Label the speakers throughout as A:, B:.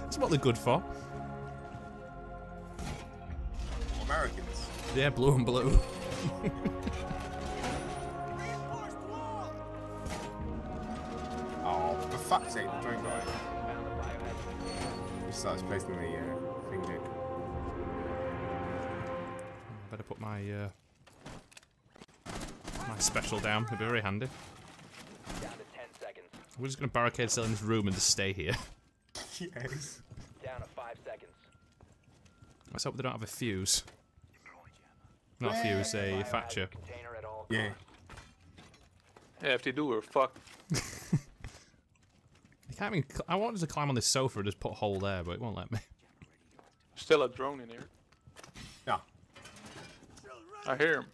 A: That's what they're good for.
B: Americans.
A: Yeah, blue and blue.
B: Oh, for fuck's sake, the drone guy. He starts placing the uh, thing.
A: Better put my uh, my special down. It'd be very handy.
C: Down to 10 seconds.
A: We're just gonna barricade cell in this room and just stay here.
B: yes.
C: Down to 5 seconds.
A: Let's hope they don't have a Fuze. Not a Fuze, a Thatcher.
C: Container at all
B: Yeah.
C: costs.
D: Yeah, if they do, we're fucked.
A: I can't even. I wanted to climb on this sofa and just put a hole there, but it won't let me.
D: Still a drone in here.
B: Yeah.
D: I hear him.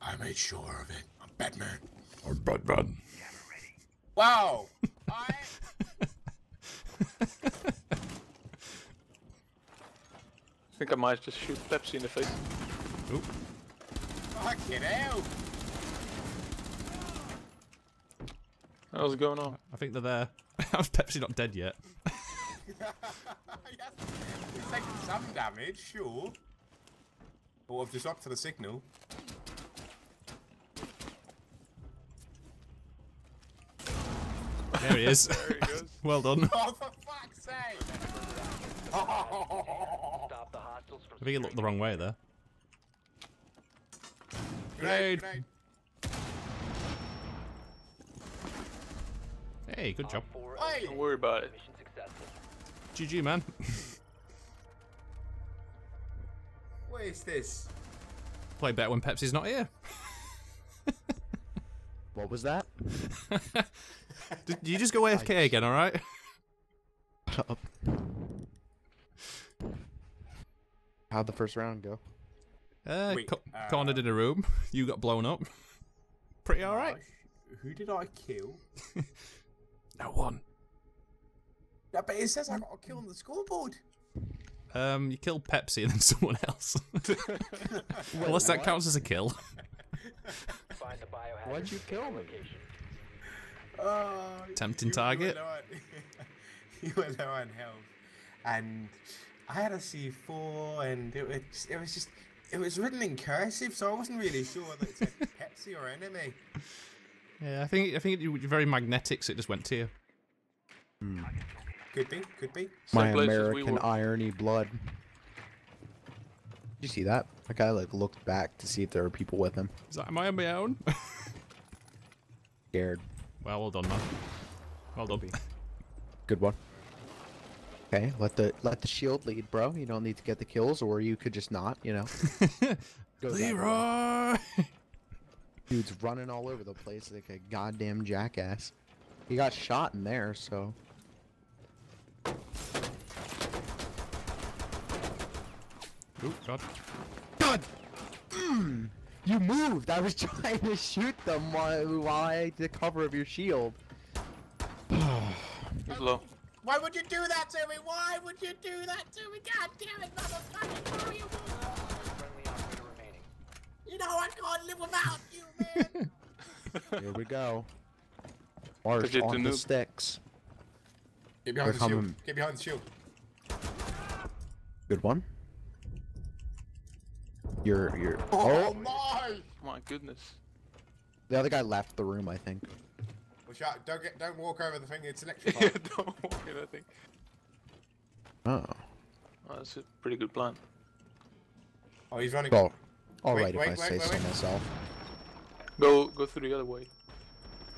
B: I made sure of it. I'm Batman.
A: Or Batman.
B: Wow. I.
D: I think I might just shoot Pepsi in the face.
A: Oop.
B: Fucking hell.
D: How's it going on?
A: I think they're there. How's Pepsi not dead yet?
B: Yes. It's taking some damage, sure. But I've just up to the signal.
A: There he is.
D: There he
A: well done.
B: Oh, for fuck's sake!
C: Stop the hostiles from
A: I think he looked the wrong way there.
B: Grenade,
A: Grenade.
B: grenade.
A: Hey, good job.
B: Hey!
D: Don't worry about it.
A: GG, man.
B: What is this?
A: Play better when Pepsi's not here.
E: What was that?
A: Did you just go AFK again, alright?
E: Shut up. How'd the first round go?
A: Uh,
B: Wait,
A: co-
B: uh,
A: cornered in a room. You got blown up. Pretty alright.
B: Who did I kill?
A: No one.
B: Yeah, but it says I got a kill on the scoreboard.
A: Um, you killed Pepsi and then someone else. Unless that counts as a kill.
C: Find the
E: Why'd you kill me?
C: Location.
B: Uh,
A: Tempting
B: you-
A: target.
B: You were, low on, you were low on health, and I had a C4, and it was it was just it was written in cursive, so I wasn't really sure whether it said Pepsi or enemy.
A: Yeah, I think I think you're very magnetic, so it just went to you.
B: Could be, could be.
E: My
D: Same place we
E: American irony blood. Did you see that? That guy like looked back to see if there were people with him.
A: Is that am I on my own?
E: Scared.
A: Well, well done, man. Well done.
E: Good one. Okay, let the let the shield lead, bro. You don't need to get the kills, or you could just not. You know. Go that way.
A: Leroy.
E: Dude's running all over the place like a goddamn jackass. He got shot in there, so.
A: Oop, God.
E: God! Mm, you moved! I was trying to shoot them while, while I had the cover of your shield.
D: He's low.
B: Why would you do that to me? Why would you do that to me? God damn it, motherfucker! Mario.
C: Friendly operator remaining.
B: You know I can't live without you, man.
E: Here we go. March on
D: the
E: the sticks.
B: Get behind
E: They're
B: the shield. Get behind the shield.
E: Good one. You're, you're.
B: Oh,
E: Oh,
B: my!
D: My goodness.
E: the other guy left the room, I think.
B: Watch out! Don't get, don't walk over the thing. It's
D: yeah,
B: electrified.
D: don't walk in that thing.
E: Oh.
D: Oh, that's a pretty good plan.
B: oh, he's running.
E: Well, alright
B: Wait,
E: if
B: wait,
E: I
B: wait,
E: say
B: wait,
E: so
B: wait.
E: myself.
D: Go go through the other way.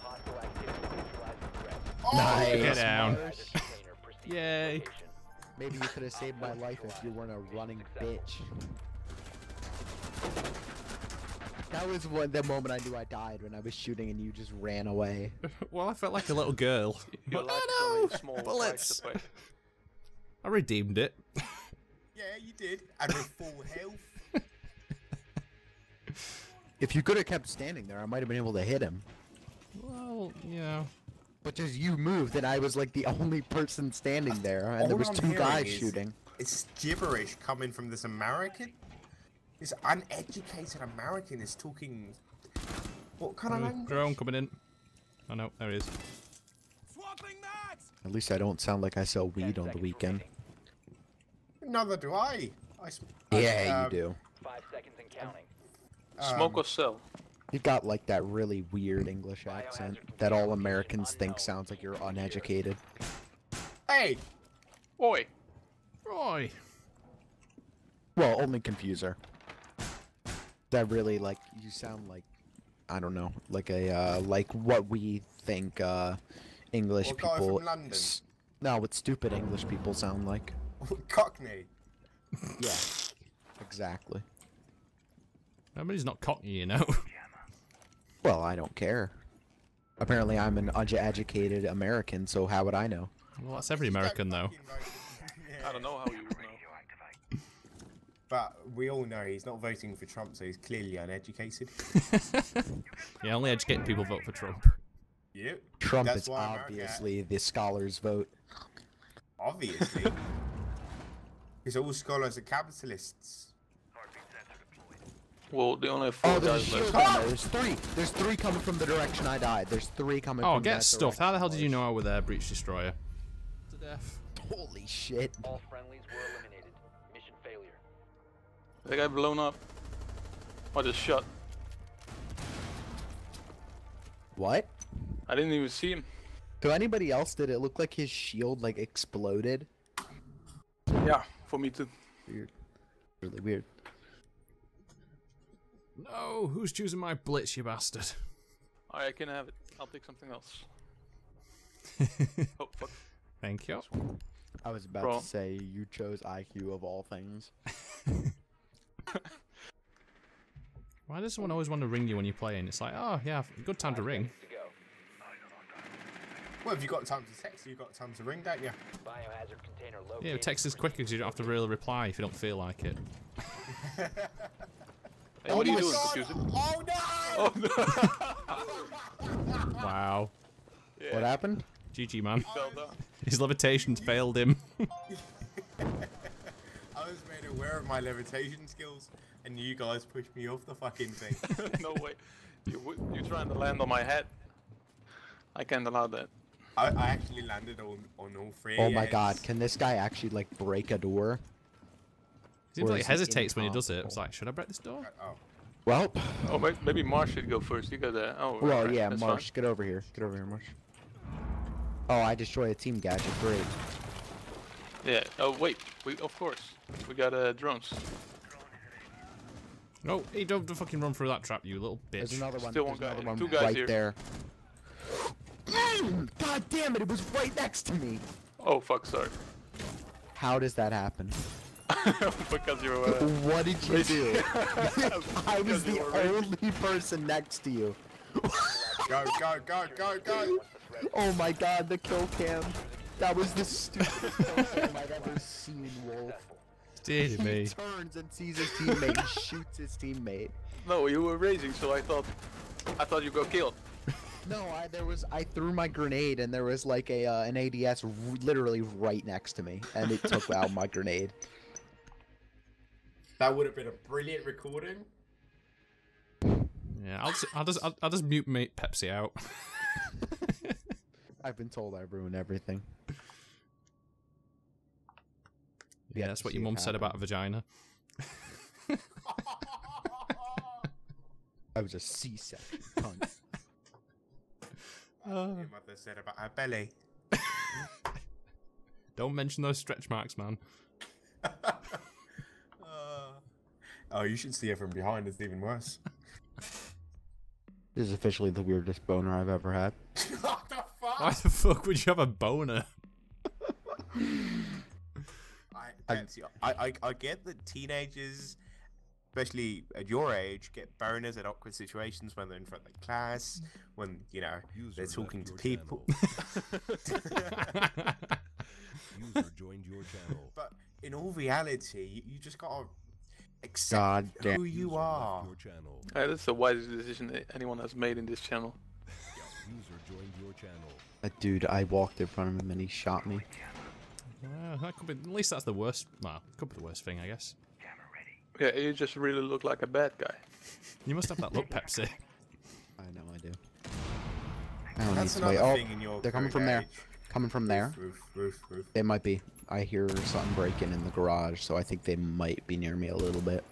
C: Hostile activity neutralize the threat.
B: Oh,
E: Nice.
A: Get down.
C: Biohazard container proceed to
A: Yay.
E: Maybe you could have saved my life if you weren't a running bitch. That was one the moment I knew I died when I was shooting and you just ran away.
A: Well, I felt like a little girl.
D: Your
A: But-
D: life's
A: oh no!
D: small
A: Bullets!
D: price to pay.
A: I redeemed it.
B: Yeah, you did. And with full health.
E: If you could have kept standing there, I might have been able to hit him.
A: Well, yeah.
E: But just you moved and I was like the only person standing there and there was
B: I'm
E: two guys
B: is-
E: shooting.
B: It's gibberish coming from this American. This uneducated American is talking What kind of
A: Uh,
B: language?
A: drone coming in. Oh no, there he is.
E: At least I don't sound like I sell weed on the weekend.
C: remaining.
B: Neither do I. I I-
E: Yeah,
B: um,
E: you do.
C: Five seconds and counting.
D: Smoke
B: um,
D: or sell?
E: You've got like that really weird English accent that all Americans think sounds like you're uneducated.
B: Hey,
D: Oi!
A: Roy.
E: Well, only Confuser. That really like you sound like I don't know, like a uh, like what we think uh, English
B: What guy
E: people.
B: from London?
E: s- No, what stupid English people sound like.
B: Cockney.
E: Yeah, exactly.
A: Nobody's not cockney, you know.
E: Well, I don't care. Apparently, I'm an uneducated American, so how would I know?
A: well, that's every American though.
D: I don't know how you know.
B: But we all know he's not voting for Trump, so he's clearly uneducated.
A: Yeah, only educated people vote for Trump.
B: Yep.
E: Trump
B: That's
E: is
B: why America-
E: obviously the scholars' vote.
B: Obviously. Because all scholars are capitalists.
D: Well, they only have four
E: Oh, there's a
D: guys left.
E: down there. There's three. There's three coming from the direction I died. There's three coming
A: Oh,
E: from
A: get
E: that
A: stuffed. How the hell did you know I were there, Breach Destroyer? To death.
E: Holy shit.
C: All friendlies
D: That guy blown up. I just shot.
E: What?
D: I didn't even see him.
E: To anybody else, did it look like his shield like exploded?
D: Yeah, for me too.
E: Weird. Really weird.
A: No, who's choosing my blitz, you bastard?
D: Alright, I can have it. I'll take something else. Oh, fuck.
A: Thank you.
E: I was about
D: Bro.
E: to say you chose IQ of all things.
A: Why does someone always want to ring you when you're playing? It's like, oh yeah, good time to ring.
C: Seconds to go.
B: Well, if you've got time to text, you've got time to ring, don't you?
C: Biohazard container located.
A: Yeah, text is quicker because you don't have to really reply if you don't feel like it.
D: Hey, what are you
B: oh
D: doing,
B: God. Oh no!
D: Oh no!
E: What
D: Yeah,
E: happened?
A: GG man.
D: fell down.
A: His levitations failed him.
B: I was made aware of my levitation skills, and you guys pushed me off the fucking thing.
D: no way. You w- you trying to land on my head? I can't allow that.
B: I, I actually landed on, on all three.
E: Oh my god, can this guy actually like break a door?
A: Seems
E: Or
A: like
E: is
A: he
E: it
A: hesitates when he does it. It's like, should I break this door?
B: Uh, oh,
E: Well,
D: Oh, maybe Marsh should go first. You got that. Oh,
E: well,
D: right,
E: yeah,
D: that's
E: Marsh, get over here. Get over here, Marsh. Oh, I destroy a team gadget. Great.
D: Fine. Yeah. Oh wait. We of course we got uh, drones.
A: No, he don't, don't fucking run through that trap, you little
E: There's
A: bitch.
E: another one.
D: Still
E: There's
D: one guy.
E: another one
D: Two guys
E: right
D: here.
E: there. God damn it! It was right next to me.
D: Oh fuck, sorry.
E: How does that happen?
D: because you were. Uh,
E: What did you do? I was the
D: were raging.
E: only person next to you.
B: go, go, go, go, go!
E: Oh my god, the kill cam. That was the stupidest kill I've ever seen, Wolf.
A: Dear
E: He
A: me.
E: turns and sees his teammate and shoots his teammate.
D: no, you were raging, so I thought. I thought you got killed.
E: No, I there was I threw my grenade and there was like a uh, an ADS r- literally right next to me and it took out my grenade.
B: That would have been a brilliant recording.
A: Yeah, I'll just, I'll just, I'll, I'll just mute mate Pepsi out.
E: I've been told I ruin everything.
A: Yeah,
E: Yet
A: that's what your
E: it
A: mum said about a vagina.
E: I was a C-section cunt.
B: Your mother said about her belly.
A: Don't mention those stretch marks, man.
B: Uh, oh, you should see it from behind. It's even worse.
E: This is officially the weirdest boner I've ever had.
B: What?
A: Why the fuck would you have a boner?
B: I, Betsy, I, I, I get that teenagers, especially at your age, get boners at awkward situations when they're in front of the class, when, you know, they're talking to people.
F: User joined your channel.
B: but in all reality, you, you just gotta accept
E: God
B: who you
F: User
B: are.
F: left your channel.
D: That's the wisest decision that anyone has made in this channel.
F: User joined your channel.
E: That dude, I walked in front of him and he shot me.
A: Yeah, that could be. At least that's the worst. Well, could be the worst thing, I guess.
D: Yeah, you just really look like a bad guy.
A: You must have that look, Pepsi.
E: I know I don't
B: That's
E: need to wait. Oh,
B: thing in your
E: they're coming
B: code
E: from there.
B: age.
E: Coming from there.
B: Roof, roof, roof.
E: It might be. I hear something breaking in the garage, so I think they might be near me a little bit.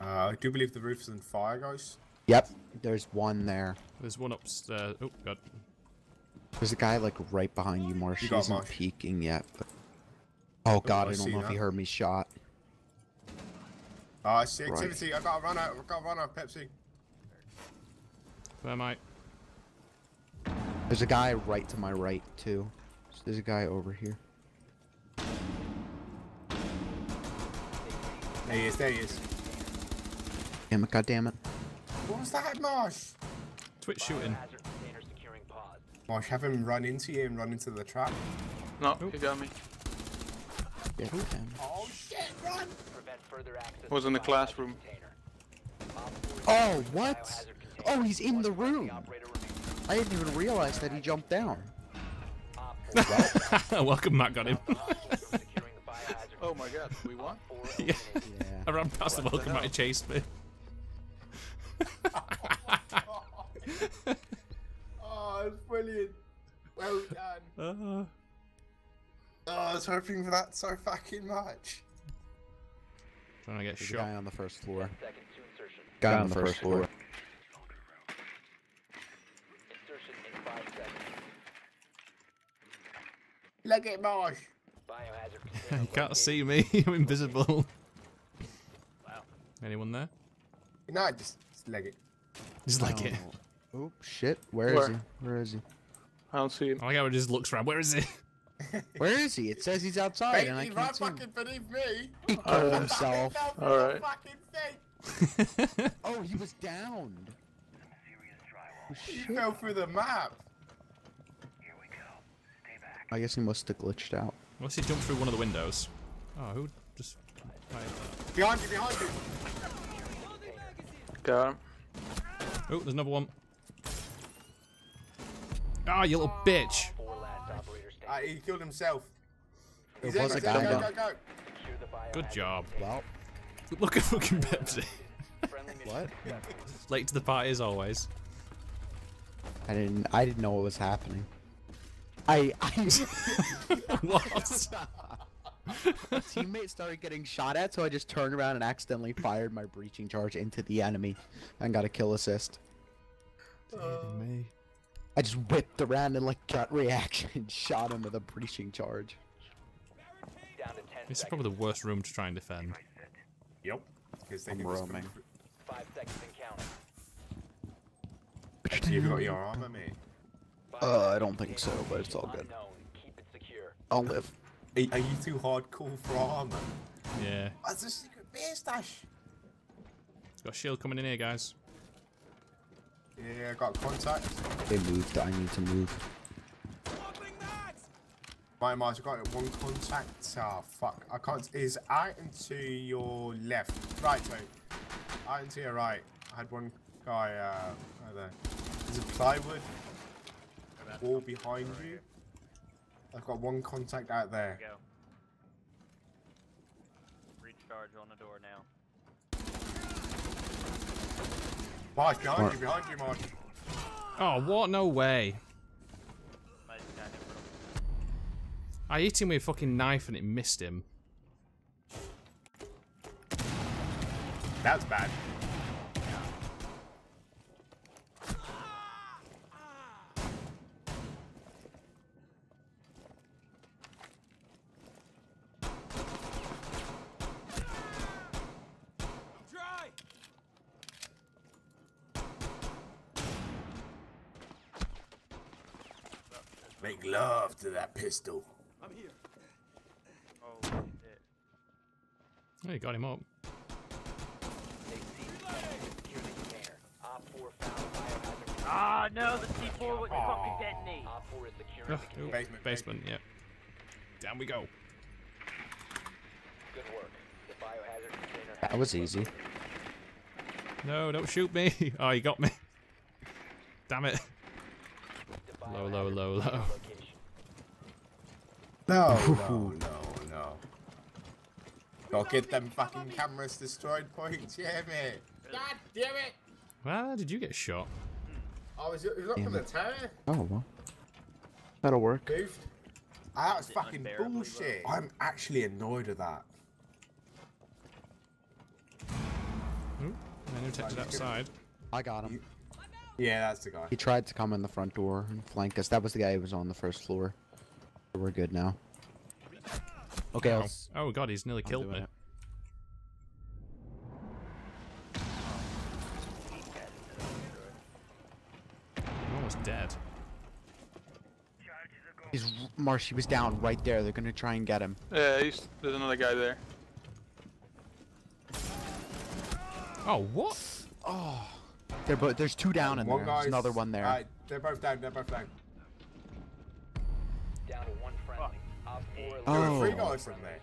B: Uh, I do believe the roof's on fire, guys.
E: Yep, there's one there.
A: There's one upstairs. Oh god.
E: There's a guy like right behind you, Marsh.
B: You
E: He isn't peeking yet. But... Oh god,
B: I
E: I don't
B: see
E: know if he heard me shot.
B: Oh, I see
E: Right.
B: activity. I got a runner. I got a runner. Pepsi.
A: Where am I?
E: There's a guy right to my right too. So there's a guy over here.
B: There he is. There he is.
E: Damn it! God damn it!
B: What was that, Marsh?
A: Twitch shooting.
C: Biohazard container securing pod.
B: Marsh, have him run into you and run into the trap.
D: No, he got me.
E: Yeah, damn it.
B: Oh shit! Run!
C: Prevent further access
D: Was in the classroom.
C: container. Op four oh, is
E: Oh, what? Oh, he's in the room. I didn't even realize that he jumped down.
A: Welcome, mat got him.
C: securing the biohazard
D: Oh my god, we won?
A: Yeah.
E: Yeah.
A: I ran past the welcome mat, he chased me.
B: Oh, it's brilliant. Well done.
A: Uh,
B: Oh, I was hoping for that so fucking much.
A: trying to get
E: There's a guy on the first floor.
C: Seconds to insertion.
E: Guy on the first floor.
C: Insertion in five seconds.
B: Leg it, Marsh.
A: You can't see me. I'm invisible. Anyone there?
B: No, just, just leg it.
A: Just like it.
E: Oh, oh, shit! Where is he? Where is he?
D: I don't see him.
A: I like how it just looks around. Where is he?
E: Where is he? It says he's outside,
B: Hey,
E: and I
B: he's
E: can't
B: right
E: see him.
B: fucking beneath me.
E: He killed himself.
B: He fell through
D: All
B: the
D: right.
B: fucking thing.
E: Oh, he was downed. Oh,
B: He
E: shit.
B: fell through the map.
E: I guess he must have glitched out.
A: Unless he jumped through one of the windows. Oh, who just?
B: Behind you, behind you.
D: Got him.
A: Oh, there's another one. Ah, you little bitch.
C: Four last operators
B: Uh, he killed himself.
E: There
B: He's in,
E: was a
B: he's
E: guy
B: go, go, go.
A: Good job.
C: container.
E: Well,
A: Look at fucking Pepsi.
C: Friendly mission
E: what?
A: Late to the party as always.
E: I didn't. I didn't know what was happening. I. I
A: what?
E: A teammate started getting shot at, so I just turned around and accidentally fired my breaching charge into the enemy, and got a kill assist.
A: me.
E: I just whipped around and like gut reaction, shot him with a breaching charge.
C: down to 10
A: This is probably the worst room to try and defend.
B: Yep. Because they
E: I'm roaming.
C: Five seconds and counting.
B: Pepsi, you've got your armor, mate.
E: Uh, I don't think so, but it's all good.
C: Unknown. Keep it secure.
E: I'll live.
B: Are, are you too hardcore for armor?
A: Yeah.
B: That's a secret beer stash.
A: Got a shield coming in here, guys.
B: Yeah, I got contact.
E: They moved. I need to move.
B: My Marsh, I got one contact. Ah, fuck. I can't. Is out and to your left. Right, so. Out and to your right. I had one guy, uh, right there. There's a plywood wall behind you. I've got one contact out there.
G: Go. Recharge on the door now.
B: Marsh, behind
E: Mark.
B: you, behind you, Marsh.
A: Oh, what? No way.
G: Might just got him, bro.
A: I hit him with a fucking knife and it missed him.
B: That's bad. Love to that pistol.
G: Oh shit.
A: You got him up.
C: They seized the secure. Op 4 found biohazard.
G: Ah no, the C4 would fucking detonate.
C: Op 4 is securing
A: Oh,
C: the.
B: Basement,
A: basement, yeah. Down we go.
C: Good work. The biohazard container
E: That was easy.
A: No, don't shoot me. Oh, you got me. Damn it. Low, low, low, low.
C: Location.
B: No, no, no, no. Go get them fucking cameras destroyed points, yeah, mate. God damn it!
A: Where did you get shot?
B: Oh, I was, it was up
E: Damn
B: on the tower.
E: Oh well. That'll work.
B: Moved. Ah, that was fucking
G: unbearably
B: bullshit. I'm actually annoyed at that.
A: Ooh, man detected outside.
E: I got him.
B: Yeah, that's the guy.
E: He tried to come in the front door and flank us. That was the guy who was on the first floor. We're good now. Okay, I'll,
A: Oh, oh god, he's nearly
E: I'll
A: killed me.
E: it.
A: I'm almost dead.
E: He's Marshy was down right there. They're gonna try and get him.
D: Yeah, he's, there's another guy there.
A: Oh, what?
E: Oh, they're both. There's two down in
B: One
E: there. There's another one there.
B: Alright, they're both down. They're both down.
C: Friendly. Op 4
B: There
E: Oh.
B: were three guys from there.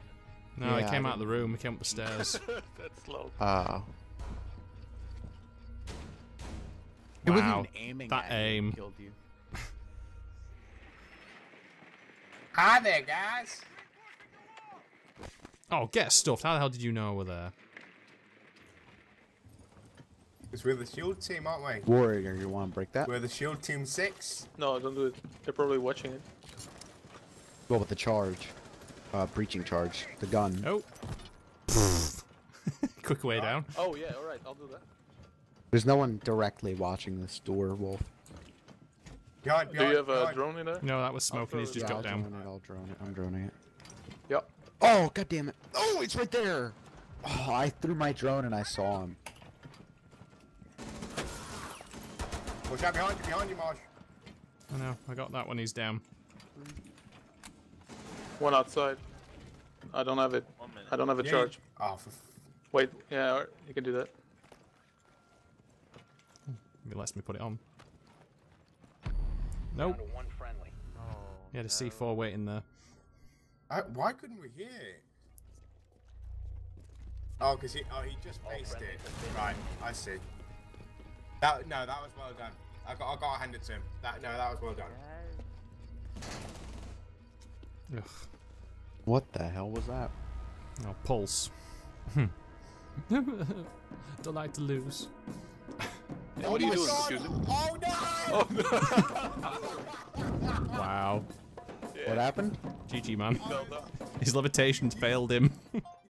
A: No, he came out of the room. He came up the stairs.
D: That's slow.
E: Uh. It wasn't
A: Wow,
E: aiming
A: that
E: at you,
A: aim.
E: killed you.
B: Hi there, guys.
A: oh, get stuffed. How the hell did you know we're there?
B: Because we're the shield team, aren't we?
E: Warrior, you want to break that?
B: We're the shield team six.
D: No, don't do it. They're probably watching it.
E: Go with the charge. Uh, breaching charge. The gun.
A: Oh. Quick way down.
D: Oh yeah, all right, I'll do that.
E: There's no one directly watching this door, Wolf.
B: Behind,
D: Do you have a drone in there?
A: No, that was smoking. He's just
E: yeah,
A: got
E: I'll
A: down.
E: drone it. I'll drone it. I'm droning it.
D: Yep.
E: Oh, god damn it. Oh, it's right there. Oh, I threw my drone and I saw him.
B: Watch out behind you, behind you, Marsh.
A: I know. I got that one. He's down.
D: One outside. I don't have it.
G: One minute.
D: I don't have a
B: Yeah,
D: charge.
B: you- Oh,
D: Wait, yeah, alright, you can do that.
A: He lets me put it on.
C: Down
A: Nope.
C: to one friendly.
G: Oh,
A: He had a oh,
G: no.
A: C4 waiting there.
B: I, why couldn't we hear it? Oh, because he, oh, he just placed it. Right, I see. That, no, that was well done. I got, I got to hand it to him. That, no, that was well done.
A: Ugh.
E: What the hell was that?
A: Oh, pulse. Don't like to lose.
D: Yeah, what are you doing?
B: God.
D: Diffuser?
B: Oh no!
A: Oh, wow.
E: What happened?
A: GG, man.
D: Well done.
A: His levitations failed him.